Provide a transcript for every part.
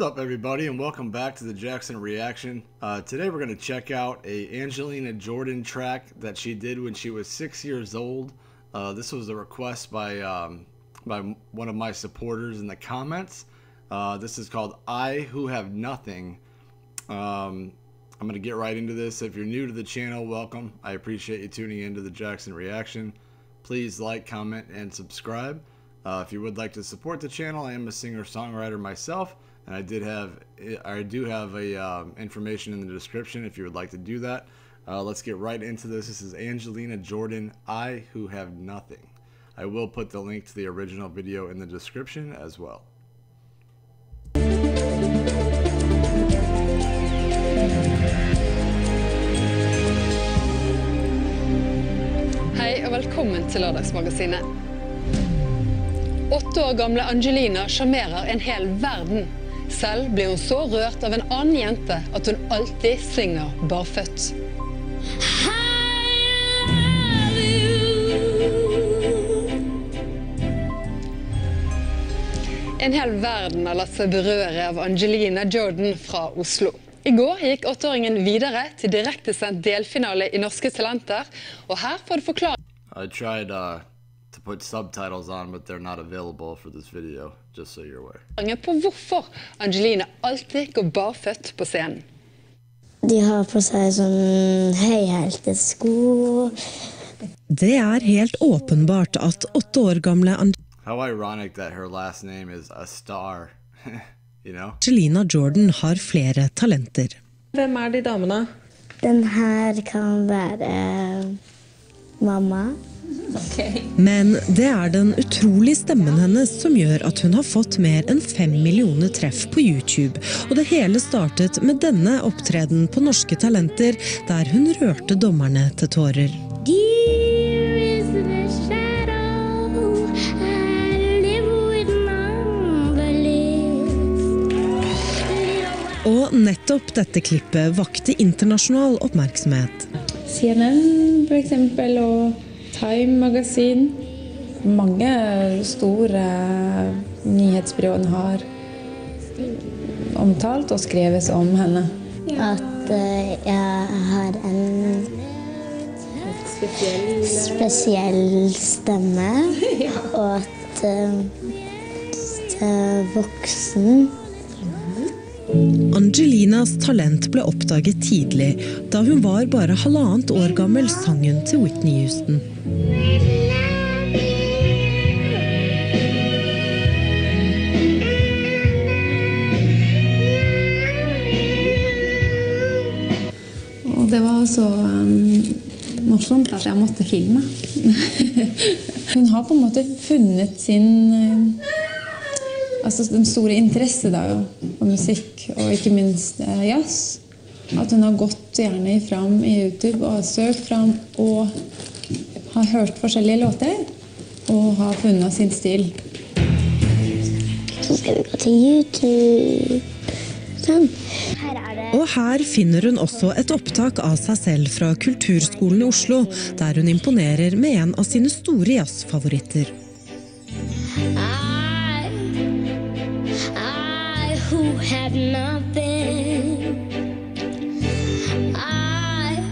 up, everybody, and welcome back to the Jackson Reaction. Uh, today, we're going to check out a Angelina Jordan track that she did when she was six years old. Uh, this was a request by um, by one of my supporters in the comments. Uh, this is called "I Who Have Nothing." Um, I'm going to get right into this. If you're new to the channel, welcome. I appreciate you tuning into the Jackson Reaction. Please like, comment, and subscribe. Uh, if you would like to support the channel, I am a singer-songwriter myself, and I did have I do have a um, information in the description if you would like to do that. Uh, let's get right into this. This is Angelina Jordan, I Who Have Nothing. I will put the link to the original video in the description as well. Velkommen til Lørdagsmagasinet. Åtte år gamle Angelina sjarmerer en hel verden. Selv blir hun så rørt av en annen jente at hun alltid synger barføtt. En hel verden har latt seg berøre av Angelina Jordan fra Oslo. I går gikk åtteåringen videre til direktesendt delfinale i Norske Talenter, og her får du forklare put subtitles on, but they're not available for this video, just so you're aware. på hvorfor Angelina alltid går barføtt på scenen. De har på seg sånn høyhælte Det er helt åpenbart at åtte år gamle Angelina... ironic that her last name is a star. you? Angelina Jordan har flere talenter. Hvem er de damene? Den her kan være mamma. Men det er den utrolig stemmen hennes som gjør at hun har fått mer enn fem millioner treff på YouTube. Og det hele startet med denne opptreden på Norske Talenter, der hun rørte dommerne til tårer. Dear is the shadow I live with. Og nettopp dette klippet vakte internasjonal oppmerksomhet. CNN for eksempel, og Time Magasin. Mange store nyhetsbyråer har omtalt og skrevet om henne. At eh, jeg har en spesiell stemme, og at uh, voksen. Angelinas talent ble oppdaget tidlig. Da hun var bare halvannet år gammel, sang hun til Whitney Houston. Og det var så um, morsomt at jeg måtte filme. Hun har på en måte funnet sin uh, Altså den store interesse da, for musikk, og ikke minst eh, jazz. At hun har gått gjerne fram i YouTube og har søkt fram og har hørt forskjellige låter. Og har funnet sin stil. Så skal vi gå til YouTube. Sånn. Her er det Og her finner hun også et opptak av seg selv fra Kulturskolen i Oslo, der hun imponerer med en av sine store jazzfavoritter. Have nothing. I,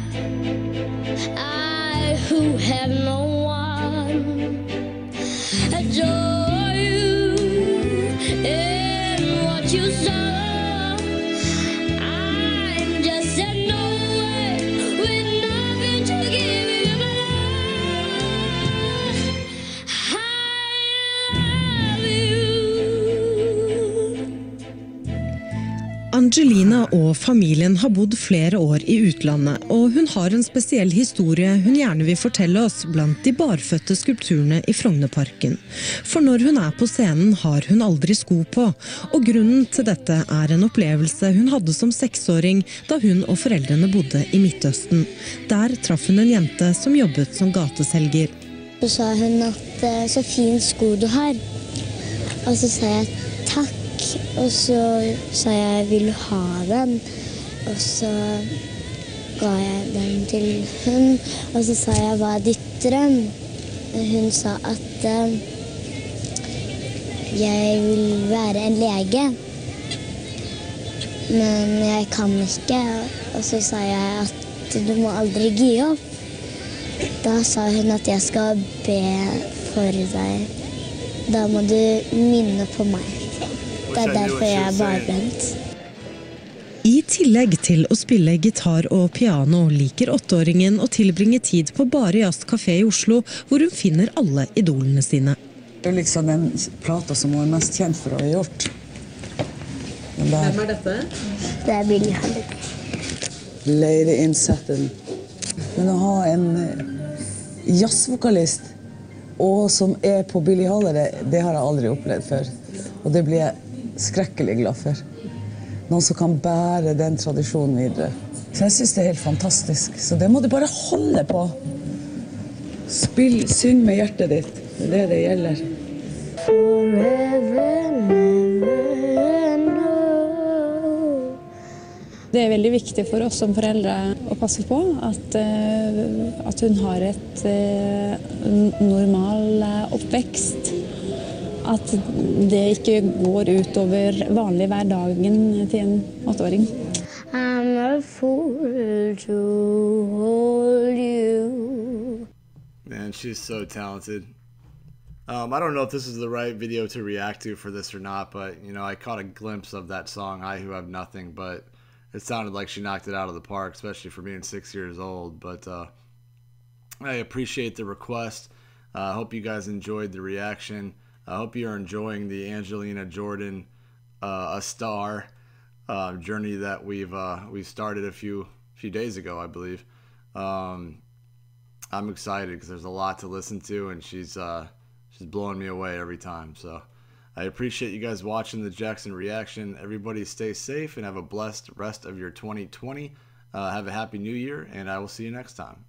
I who have no one. Adore you in what you saw. Angelina og familien har bodd flere år i utlandet, og hun har en spesiell historie hun gjerne vil fortelle oss blant de barføtte skulpturene i Frognerparken. For når hun er på scenen, har hun aldri sko på, og grunnen til dette er en opplevelse hun hadde som seksåring da hun og foreldrene bodde i Midtøsten. Der traff hun en jente som jobbet som gateselger. Så sa hun at eh, så fin sko du har. Og så sa jeg takk. Og så sa jeg vil du ha den? Og så ga jeg den til hun. Og så sa jeg hva er ditt drøm? Hun sa at uh, jeg vil være en lege. men jeg kan ikke. Og så sa jeg at du må aldri gi opp. Da sa hun at jeg skal be for deg. Da må du minne på meg. Det er derfor jeg er barbent. I tillegg til å spille gitar og piano liker åtteåringen å tilbringe tid på Bare Jazz kafé i Oslo, hvor hun finner alle idolene sine. Det er liksom den plata som hun er mest kjent for å ha gjort. Den der er dette? Det er Billie Holiday. Lady in Satin. Men å ha en eh, jazzvokalist og som er på Billie Holiday, det har jeg aldri opplevd før. Og det blir jeg skrekkelig glad for. Noen som kan bære den tradisjonen videre. Så jeg syns det er helt fantastisk. Så det må du bare holde på. Spill, syng med hjertet ditt. Det er det det gjelder. Det er veldig viktig for oss som foreldre å passe på at, eh, at hun har et eh, normal eh, oppvekst. At det ikke går utover vanlig hverdagen til en åtteåring. I'm a fool to hold you. Man, she's so talented. Um, I don't know if this is the right video to react to for this or not, but you know, I caught a glimpse of that song "I Who Have Nothing," but it sounded like she knocked it out of the park, especially for being six years old. But uh, I appreciate the request. I uh, hope you guys enjoyed the reaction. I hope you're enjoying the Angelina Jordan, uh, a star, uh, journey that we've uh, we started a few few days ago, I believe. Um, I'm excited because there's a lot to listen to, and she's uh, she's blowing me away every time. So I appreciate you guys watching the Jackson reaction. Everybody stay safe and have a blessed rest of your 2020. Uh, have a happy new year, and I will see you next time.